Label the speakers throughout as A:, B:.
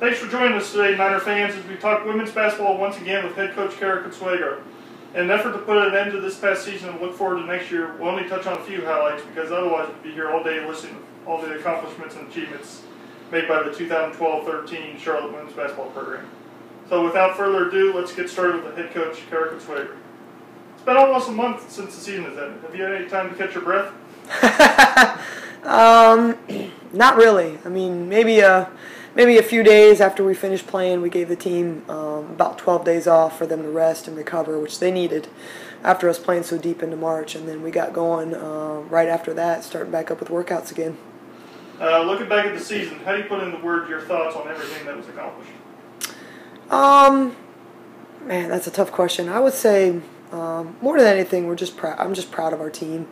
A: Thanks for joining us today, Niner fans, as we talk women's basketball once again with head coach Cara Consuegra. In an effort to put an end to this past season and look forward to next year, we'll only touch on a few highlights because otherwise we'd be here all day listening to all the accomplishments and achievements made by the 2012-13 Charlotte women's basketball program. So without further ado, let's get started with the head coach, Cara Consuegra. It's been almost a month since the season has ended. Have you had any time to catch your breath?
B: um, not really. I mean, maybe a maybe a few days after we finished playing, we gave the team um, about 12 days off for them to rest and recover, which they needed after us playing so deep into March. And then we got going uh, right after that, starting back up with workouts again.
A: Uh, looking back at the season, how do you put into words your thoughts on everything that was accomplished?
B: Um, man, that's a tough question. I would say um, more than anything, we're just proud. I'm just proud of our team.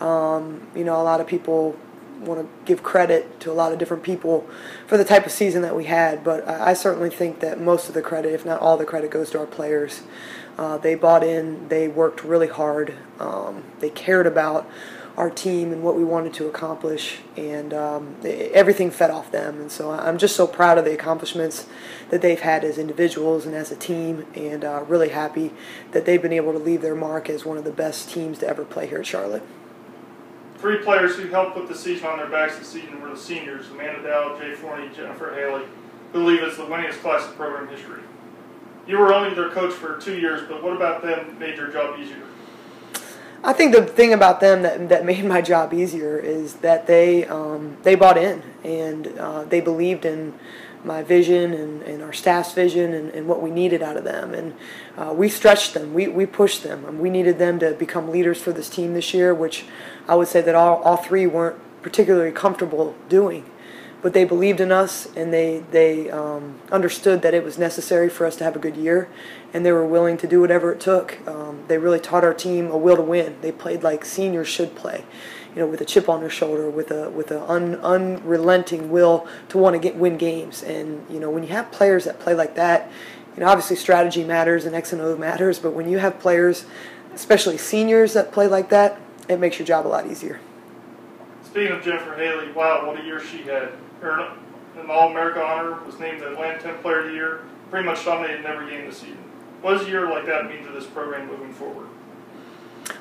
B: Um, you know, a lot of people want to give credit to a lot of different people for the type of season that we had, but I, I certainly think that most of the credit, if not all the credit, goes to our players. Uh, they bought in, they worked really hard, um, they cared about our team and what we wanted to accomplish, and um, everything fed off them. And so I'm just so proud of the accomplishments that they've had as individuals and as a team, and uh, really happy that they've been able to leave their mark as one of the best teams to ever play here at Charlotte.
A: Three players who helped put the season on their backs this season were the seniors, Amanda Dow, Jay Forney, Jennifer Haley, who leave as the winningest class in program history. You were only their coach for two years, but what about them made your job easier?
B: I think the thing about them that, that made my job easier is that they um, they bought in and uh, they believed in my vision and, and our staff's vision and, and what we needed out of them. And uh, we stretched them, we, we pushed them. And we needed them to become leaders for this team this year, which I would say that all, all three weren't particularly comfortable doing. But they believed in us and they, they um, understood that it was necessary for us to have a good year, and they were willing to do whatever it took. Um, they really taught our team a will to win. They played like seniors should play you know, with a chip on their shoulder, with a with an un, unrelenting will to want to get win games. And you know, when you have players that play like that, you know, obviously strategy matters and X and O matters, but when you have players, especially seniors that play like that, it makes your job a lot easier.
A: Speaking of Jennifer Haley, wow, what a year she had. Earned an All-America honor, was named the Atlantic 10 Player of the Year, pretty much dominated in every game this season. What does a year like that mean to this program moving forward?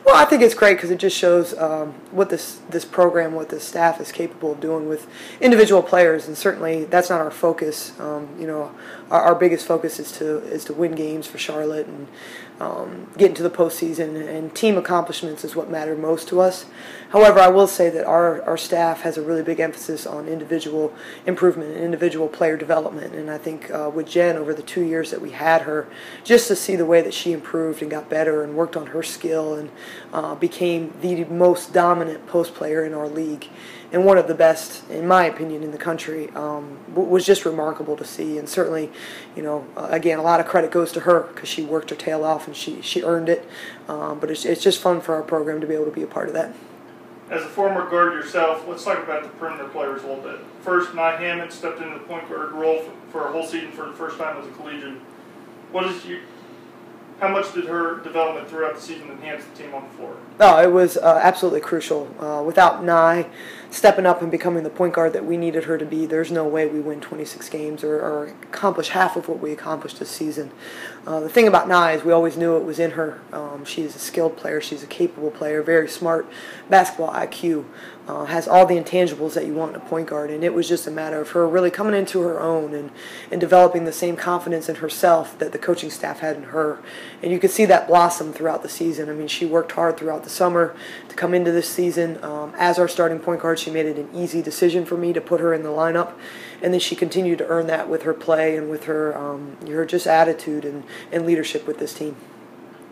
B: Well, I think it's great because it just shows um, what this this program, what this staff is capable of doing with individual players, and certainly that's not our focus. Um, you know, our, our, biggest focus is to is to win games for Charlotte and um, get into the postseason, and team accomplishments is what matter most to us. However, I will say that our, our staff has a really big emphasis on individual improvement and individual player development. And I think uh, with Jen, over the two years that we had her, just to see the way that she improved and got better and worked on her skill and uh, became the most dominant post player in our league and one of the best, in my opinion, in the country, um, was just remarkable to see. And certainly, you know, uh, again, a lot of credit goes to her because she worked her tail off and she, she earned it. Um, but it's, it's just fun for our program to be able to be a part of that.
A: As a former guard yourself, let's talk about the perimeter players a little bit. First, Nye Hammond stepped into the point guard role for, for a whole season for the first time as a collegian. What is you, how much did her development throughout the season enhance the team on the floor?
B: Oh, it was uh, absolutely crucial. Uh, without Nye stepping up and becoming the point guard that we needed her to be, there's no way we win 26 games or, or accomplish half of what we accomplished this season. Uh, the thing about Nye is we always knew it was in her. Um, she's a skilled player. She's a capable player, very smart basketball IQ uh, has all the intangibles that you want in a point guard, and it was just a matter of her really coming into her own and, and developing the same confidence in herself that the coaching staff had in her. And you could see that blossom throughout the season. I mean, she worked hard throughout the summer to come into this season. Um, as our starting point guard, she made it an easy decision for me to put her in the lineup, and then she continued to earn that with her play and with her, um, her just attitude and, and leadership with this team.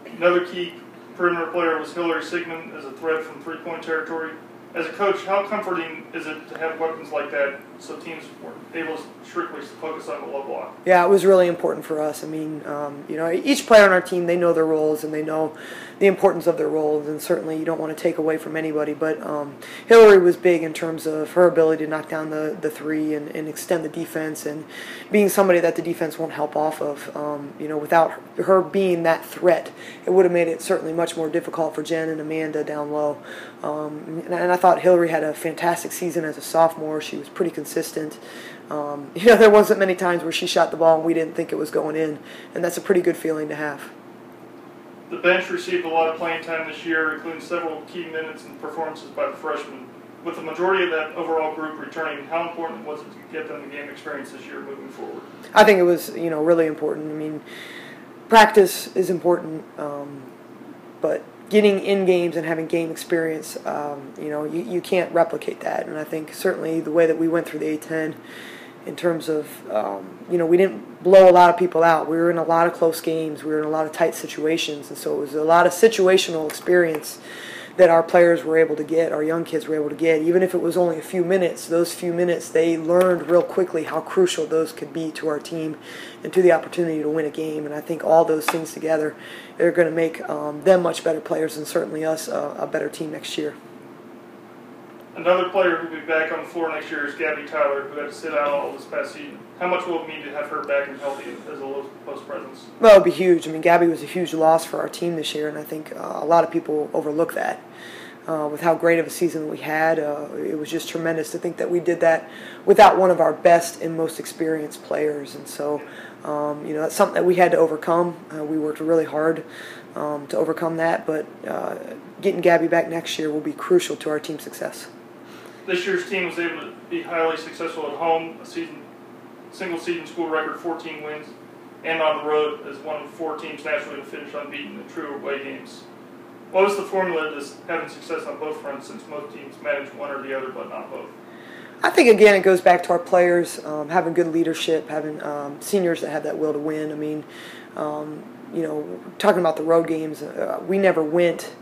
A: Another key perimeter player was Hillary Sigmund as a threat from three-point territory as a coach, how comforting is it to have weapons like that so teams were able to strictly focus on the low block?
B: Yeah, it was really important for us. I mean, um, you know, each player on our team, they know their roles and they know the importance of their roles, and certainly you don't want to take away from anybody. But um, Hillary was big in terms of her ability to knock down the, the three and, and extend the defense and being somebody that the defense won't help off of. Um, you know, without her being that threat, it would have made it certainly much more difficult for Jen and Amanda down low. Um, and, and I thought Hillary had a fantastic season as a sophomore. She was pretty consistent consistent. Um, you know, there wasn't many times where she shot the ball and we didn't think it was going in, and that's a pretty good feeling to have.
A: The bench received a lot of playing time this year, including several key minutes and performances by the freshmen. With the majority of that overall group returning, how important was it to get them the game experience this year moving forward?
B: I think it was, you know, really important. I mean, practice is important, um, but getting in games and having game experience, um, you know, you, you can't replicate that. And I think certainly the way that we went through the A10 in terms of, um, you know, we didn't blow a lot of people out. We were in a lot of close games. We were in a lot of tight situations. And so it was a lot of situational experience that our players were able to get, our young kids were able to get. Even if it was only a few minutes, those few minutes, they learned real quickly how crucial those could be to our team and to the opportunity to win a game. And I think all those things together are going to make um, them much better players and certainly us uh, a better team next year.
A: Another player who will be back on the floor next year is Gabby Tyler, who had to sit out all this past season. How much will it mean to have her back and healthy as a post presence?
B: Well, it'll be huge. I mean, Gabby was a huge loss for our team this year, and I think uh, a lot of people overlook that. Uh, with how great of a season we had, uh, it was just tremendous to think that we did that without one of our best and most experienced players. And so, um, you know, that's something that we had to overcome. Uh, we worked really hard um, to overcome that, but uh, getting Gabby back next year will be crucial to our team's success.
A: This year's team was able to be highly successful at home, a season single season school record 14 wins, and on the road as one of four teams nationally to finish unbeaten in true away games. What was the formula to having success on both fronts since most teams manage one or the other but not both?
B: I think again it goes back to our players um, having good leadership, having um, seniors that have that will to win. I mean, um, you know, talking about the road games, uh, we never went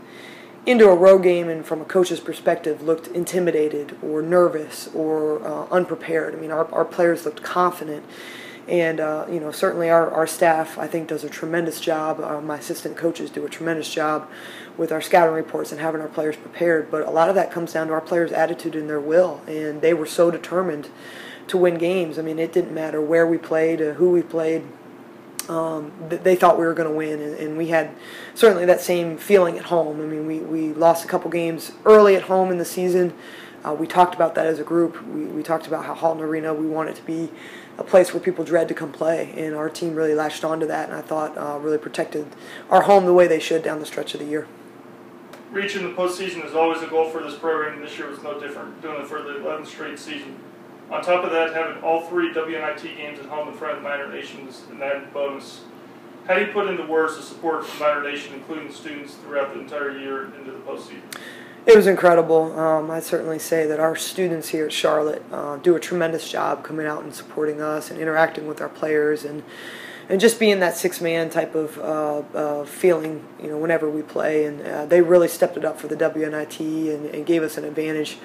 B: into a road game and from a coach's perspective looked intimidated or nervous or uh, unprepared. I mean, our, our players looked confident. And, uh, you know, certainly our, our staff, I think, does a tremendous job. Uh, my assistant coaches do a tremendous job with our scouting reports and having our players prepared. But a lot of that comes down to our players' attitude and their will. And they were so determined to win games. I mean, it didn't matter where we played, uh, who we played um, they thought we were going to win, and, and, we had certainly that same feeling at home. I mean, we, we lost a couple games early at home in the season. Uh, we talked about that as a group. We, we talked about how Halton Arena, we want it to be a place where people dread to come play, and our team really latched onto that, and I thought uh, really protected our home the way they should down the stretch of the year.
A: Reaching the postseason is always a goal for this program. and This year was no different, doing it for the 11th straight season. On top of that, having all three WNIT games at home in front of Niner Nation is an added bonus. How do you put into words the support from Niner Nation, including the students, throughout the entire year into the postseason?
B: It was incredible. Um, I'd certainly say that our students here at Charlotte uh, do a tremendous job coming out and supporting us and interacting with our players and and just being that six man type of uh, uh, feeling, you know, whenever we play. And uh, they really stepped it up for the WNIT and, and gave us an advantage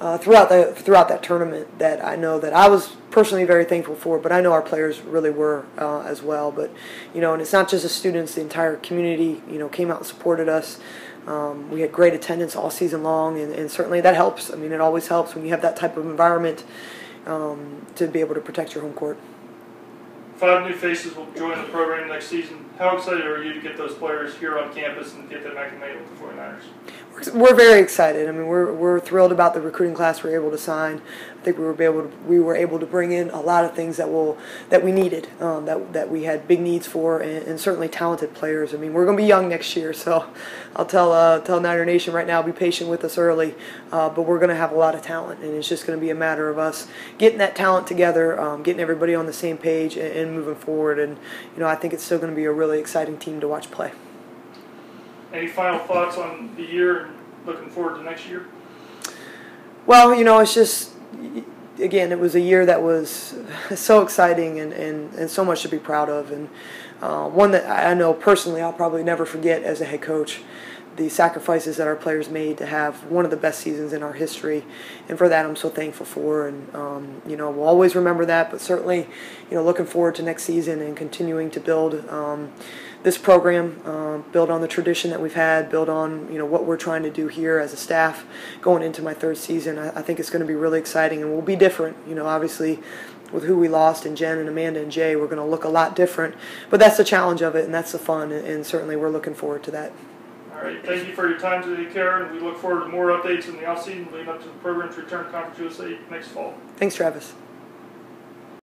B: uh, throughout the throughout that tournament. That I know that I was personally very thankful for, but I know our players really were uh, as well. But you know, and it's not just the students; the entire community, you know, came out and supported us. Um, we had great attendance all season long, and, and certainly that helps. I mean, it always helps when you have that type of environment um, to be able to protect your home court.
A: Five new faces will join the program next season. How excited are you to get those players here on campus and get them acclimated with the 49ers?
B: we're very excited. I mean, we're we're thrilled about the recruiting class we're able to sign. I think we were able to we were able to bring in a lot of things that will that we needed, um, that that we had big needs for, and, and, certainly talented players. I mean, we're going to be young next year, so I'll tell uh, tell Niner Nation right now, be patient with us early, uh, but we're going to have a lot of talent, and it's just going to be a matter of us getting that talent together, um, getting everybody on the same page, and, and moving forward. And you know, I think it's still going to be a really exciting team to watch play.
A: Any final thoughts on the year and looking forward to next year?
B: Well, you know, it's just, again, it was a year that was so exciting and, and, and so much to be proud of. And uh, one that I know personally I'll probably never forget as a head coach the sacrifices that our players made to have one of the best seasons in our history, and for that I'm so thankful for. And um, you know, we'll always remember that. But certainly, you know, looking forward to next season and continuing to build. Um, this program, uh, build on the tradition that we've had, build on you know what we're trying to do here as a staff going into my third season. I, I think it's going to be really exciting and we'll be different. You know, obviously with who we lost and Jen and Amanda and Jay, we're going to look a lot different. But that's the challenge of it and that's the fun, and, and certainly we're looking forward to that.
A: All right, thank you for your time today, Karen. And we look forward to more updates in the offseason leading up to the program's return to Conference USA next fall.
B: Thanks, Travis.